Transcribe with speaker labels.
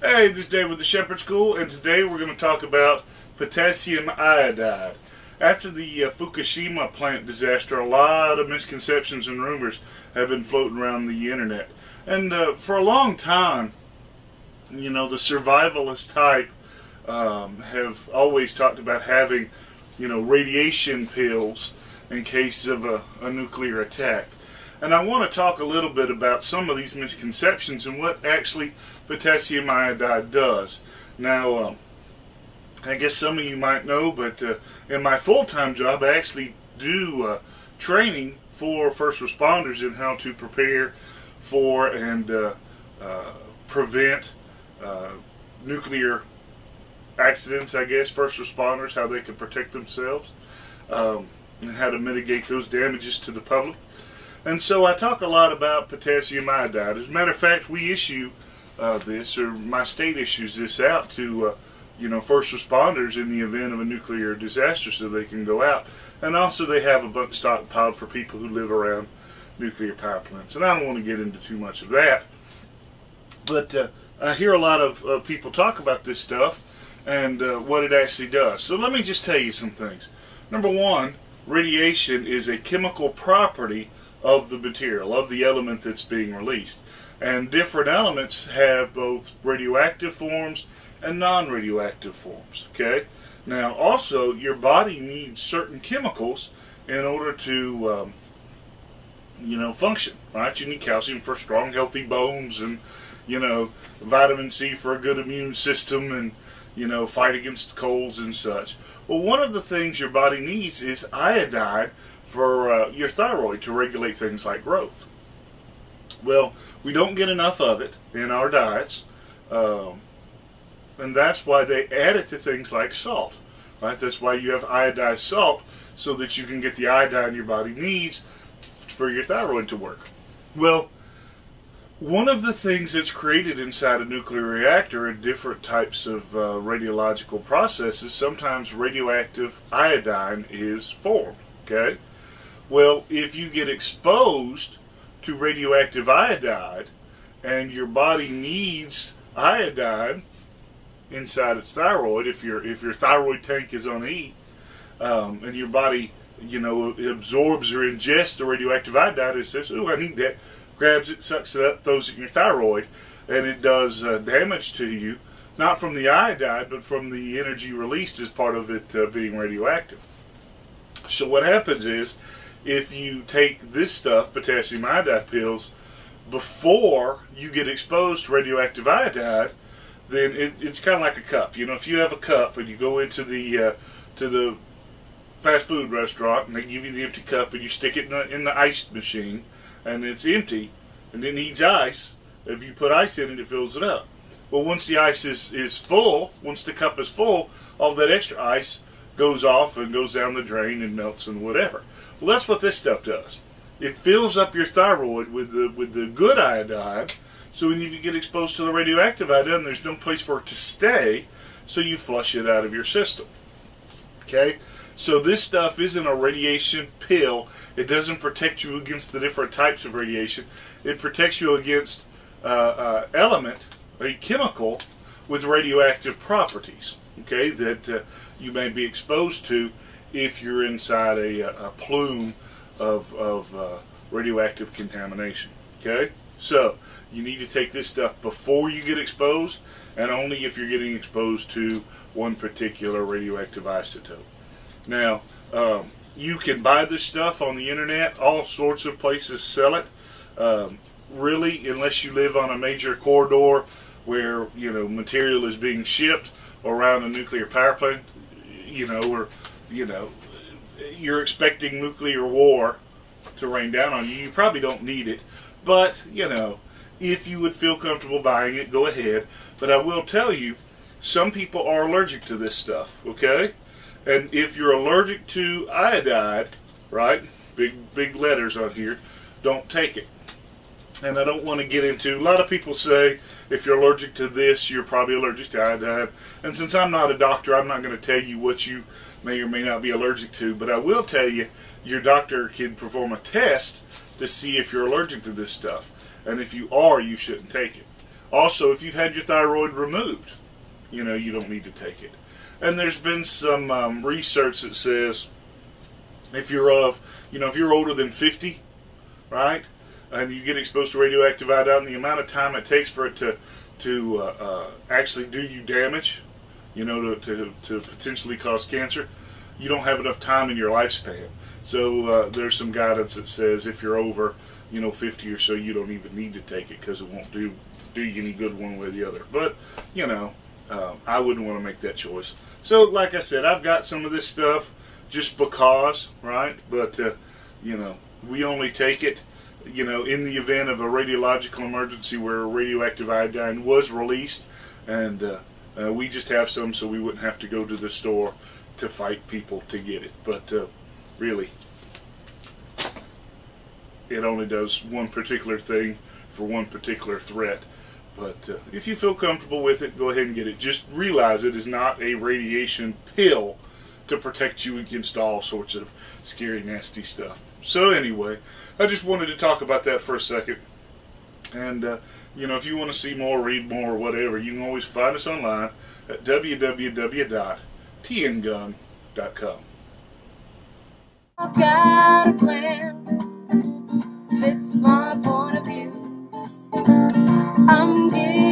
Speaker 1: Hey, this is Dave with the Shepherd School, and today we're going to talk about potassium iodide. After the uh, Fukushima plant disaster, a lot of misconceptions and rumors have been floating around the internet. And uh, for a long time, you know, the survivalist type um, have always talked about having, you know, radiation pills in case of a, a nuclear attack. And I want to talk a little bit about some of these misconceptions and what actually potassium iodide does. Now, um, I guess some of you might know, but uh, in my full-time job, I actually do uh, training for first responders in how to prepare for and uh, uh prevent uh, nuclear accidents, I guess, first responders, how they can protect themselves, um, and how to mitigate those damages to the public. And so I talk a lot about potassium iodide. As a matter of fact, we issue uh, this, or my state issues this out to, uh, you know, first responders in the event of a nuclear disaster so they can go out. And also they have a bunch stockpiled for people who live around nuclear power plants. And I don't want to get into too much of that. But uh, I hear a lot of uh, people talk about this stuff and uh, what it actually does. So let me just tell you some things. Number one, radiation is a chemical property of the material, of the element that's being released. And different elements have both radioactive forms and non-radioactive forms, okay? Now, also, your body needs certain chemicals in order to, um, you know, function, right? You need calcium for strong, healthy bones and, you know, vitamin C for a good immune system and, you know, fight against colds and such. Well, one of the things your body needs is iodine for uh, your thyroid to regulate things like growth. Well, we don't get enough of it in our diets, um, and that's why they add it to things like salt. Right? That's why you have iodized salt, so that you can get the iodine your body needs for your thyroid to work. Well, one of the things that's created inside a nuclear reactor in different types of uh, radiological processes, sometimes radioactive iodine is formed. Okay, well, if you get exposed to radioactive iodide and your body needs iodine inside its thyroid, if your if your thyroid tank is on E, um, and your body you know absorbs or ingests the radioactive iodine, it says, "Oh, I need that." Grabs it, sucks it up, throws it in your thyroid, and it does uh, damage to you, not from the iodide, but from the energy released as part of it uh, being radioactive. So what happens is if you take this stuff, potassium iodide pills, before you get exposed to radioactive iodide, then it, it's kind of like a cup. You know, if you have a cup and you go into the uh, to the fast food restaurant and they give you the empty cup and you stick it in the, in the ice machine and it's empty and it needs ice, if you put ice in it, it fills it up. Well, once the ice is, is full, once the cup is full, all that extra ice goes off and goes down the drain and melts and whatever. Well, that's what this stuff does. It fills up your thyroid with the with the good iodine. So when you get exposed to the radioactive iodine, there's no place for it to stay, so you flush it out of your system. Okay? So this stuff isn't a radiation pill. It doesn't protect you against the different types of radiation. It protects you against uh, uh, element, a chemical with radioactive properties. Okay, that uh, you may be exposed to if you're inside a, a plume of, of uh, radioactive contamination. Okay? So, you need to take this stuff before you get exposed, and only if you're getting exposed to one particular radioactive isotope. Now, um, you can buy this stuff on the internet. All sorts of places sell it. Um, really, unless you live on a major corridor where you know material is being shipped around a nuclear power plant, you know, or you know, you're expecting nuclear war to rain down on you. You probably don't need it, but you know, if you would feel comfortable buying it, go ahead. But I will tell you, some people are allergic to this stuff. Okay, and if you're allergic to iodide, right, big big letters on here, don't take it. And I don't want to get into. A lot of people say if you're allergic to this, you're probably allergic to iodide. And since I'm not a doctor, I'm not going to tell you what you may or may not be allergic to, but I will tell you your doctor can perform a test to see if you're allergic to this stuff. And if you are, you shouldn't take it. Also, if you've had your thyroid removed, you know, you don't need to take it. And there's been some um, research that says if you're of, you know, if you're older than 50, right, and you get exposed to radioactive iodine, the amount of time it takes for it to to uh, uh, actually do you damage, you know, to, to, to potentially cause cancer, you don't have enough time in your lifespan. So uh, there's some guidance that says if you're over, you know, 50 or so, you don't even need to take it because it won't do do you any good one way or the other. But you know, uh, I wouldn't want to make that choice. So, like I said, I've got some of this stuff just because, right? But uh, you know, we only take it, you know, in the event of a radiological emergency where radioactive iodine was released, and uh, uh, we just have some so we wouldn't have to go to the store to fight people to get it. But uh, really, it only does one particular thing for one particular threat. But uh, if you feel comfortable with it, go ahead and get it. Just realize it is not a radiation pill to protect you against all sorts of scary, nasty stuff. So anyway, I just wanted to talk about that for a second. And, uh, you know, if you want to see more, read more, whatever, you can always find us online at www.tngun.com.
Speaker 2: I've got a plan, fits my point of view. I'm giving.